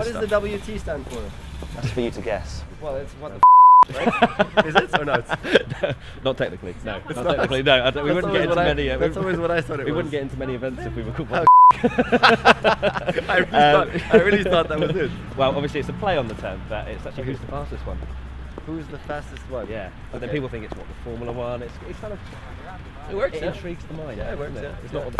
What does the WT stand for? That's for you to guess. Well, it's what the right? Is it or not? not technically. No. Not, not. technically. No. I we wouldn't get into I- many. uh, that's always what I thought it We was. wouldn't get into many events if we were called. Oh, I, really Um, thought, I really thought that was it. Well, obviously it's a play on the term, but it's actually who's the fastest one. Who's the fastest one? Yeah. But then people think it's what the Formula One. It's, it's kind of It works. it yeah. intrigues the mind. Yeah, it works. It? works, It's yeah. not on the